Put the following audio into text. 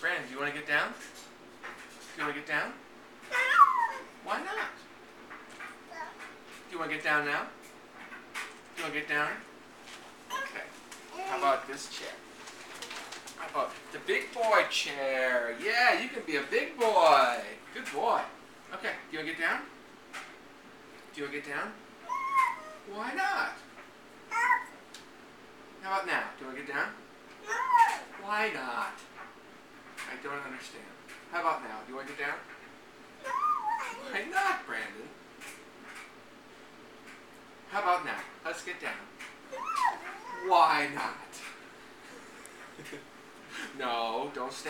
Brandon, do you want to get down? Do you want to get down? Why not? Do you want to get down now? Do you want to get down? Okay. How about this chair? How about the big boy chair? Yeah, you can be a big boy. Good boy. Okay, do you want to get down? Do you want to get down? Why not? How about now? Do you want to get down? Why not? I don't understand. How about now? Do you want to get down? No. Why not, Brandon? How about now? Let's get down. Why not? no, don't stand.